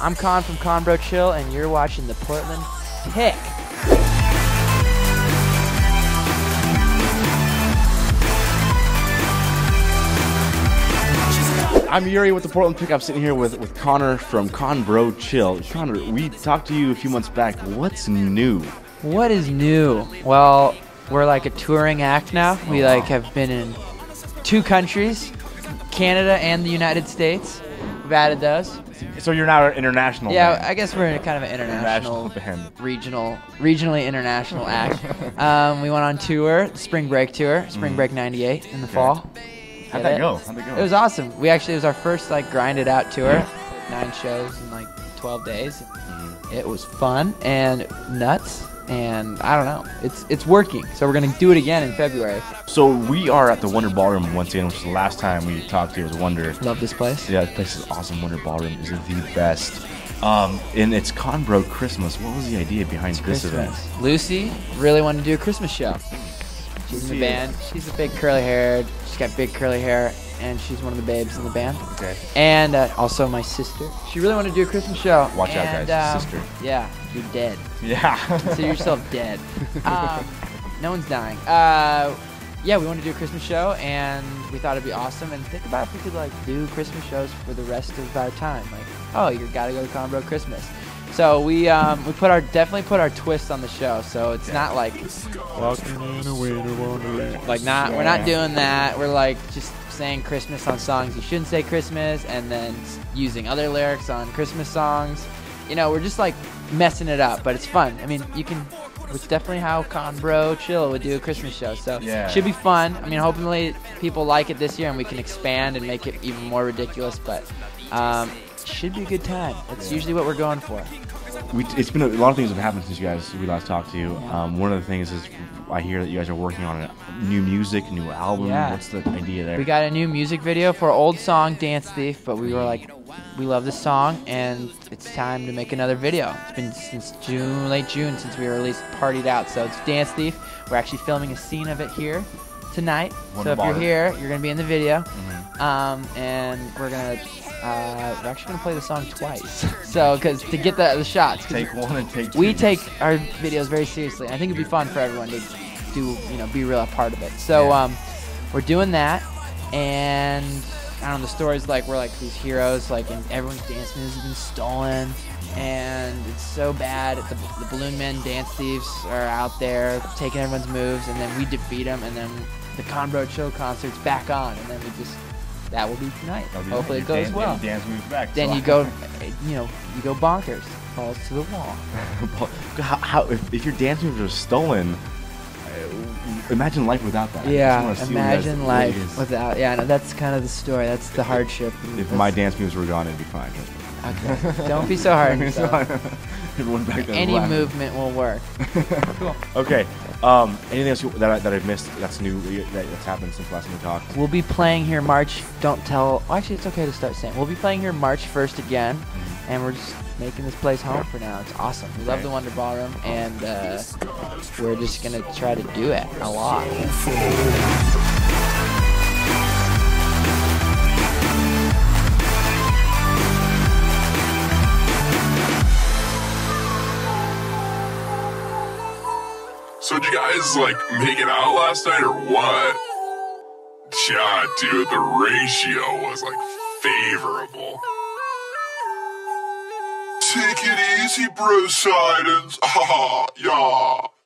I'm Con from Con Bro Chill, and you're watching the Portland Pick. I'm Yuri with the Portland Pick. I'm sitting here with, with Connor from Con Bro Chill. Connor, we talked to you a few months back. What's new? What is new? Well, we're like a touring act now. We oh, like have been in two countries, Canada and the United States. We've added those. So you're now an international. Yeah, band. I guess we're in kind of an international, International regional, regionally international act. Um, we went on tour, spring break tour, spring break '98 in the fall. How'd that it? go? How'd that go? It was awesome. We actually it was our first like grinded out tour, nine shows in like 12 days. Mm-hmm. It was fun and nuts, and I don't know, it's it's working. So we're gonna do it again in February. So we are at the Wonder Ballroom once again, which is the last time we talked to you was Wonder. Love this place. Yeah, this place is awesome. Wonder Ballroom is the best. Um, and it's Con Bro Christmas. What was the idea behind this event? Lucy really wanted to do a Christmas show. She's in the band. She's a big curly haired. She's got big curly hair, and she's one of the babes in the band. Okay. And uh, also my sister. She really wanted to do a Christmas show. Watch out, guys. um, Sister. Yeah, you're dead. Yeah. Consider yourself dead. Um, no one's dying. Uh, yeah, we wanted to do a Christmas show, and we thought it'd be awesome. And think about if we could like do Christmas shows for the rest of our time. Like, oh, you gotta go to Con Bro Christmas. So we um, we put our definitely put our twist on the show. So it's not like walking in a winter wonderland. Like not we're not doing that. We're like just saying Christmas on songs you shouldn't say Christmas, and then using other lyrics on Christmas songs. You know, we're just like messing it up, but it's fun. I mean, you can. It's definitely how Con Bro Chill would do a Christmas show. So Yeah. should be fun. I mean, hopefully people like it this year, and we can expand and make it even more ridiculous. But um, should be a good time. That's usually what we're going for. We, it's been a, a lot of things have happened since you guys we last talked to you. Um, one of the things is I hear that you guys are working on a new music, new album. Yeah. What's the idea there? We got a new music video for old song Dance Thief, but we were like, we love this song and it's time to make another video. It's been since June, late June, since we released Partied Out. So it's Dance Thief. We're actually filming a scene of it here tonight. Wonder so if you're here, you're gonna be in the video. Mhm. Um, and we're gonna, uh, we're actually gonna play the song twice. so, cause to get the the shots. Take one and take two. we take our videos very seriously. I think it'd be fun for everyone to do, you know, be real a part of it. So Yeah. um, we're doing that, and I don't know. The story's like we're like these heroes, like, and everyone's dance moves have been stolen, and it's so bad. The, the balloon men, dance thieves, are out there taking everyone's moves, and then we defeat them, and then the Con Bro Chill concert's back on, and then we just that will be tonight. Be Hopefully nice. it goes dan- well. moves back. Then so- you go, you know, you go bonkers, falls to the wall. how, how if, if your dance moves are stolen, imagine life without that. Yeah, wanna see what you guys- imagine life without. Yeah, no, that's kind of the story. That's the hardship. If That's- my dance moves were gone, it'd be fine. Okay. Don't be so hard on yourself. Everyone back there Any laughing. movement will work. cool. Okay. Um, anything else you, that, I, that I've missed that's new that, that's happened since last time we talked? We'll be playing here March. Don't tell. Actually, it's okay to start saying. We'll be playing here March 1st again, Mm-hmm. And we're just making this place home for now. It's awesome. We love the Wonder Ballroom, and uh, we're just gonna try to do it a lot. So did you guys like make it out last night or what? Yeah, dude, the ratio was like favorable. Take it easy, bro, Sidens. Ah, yeah.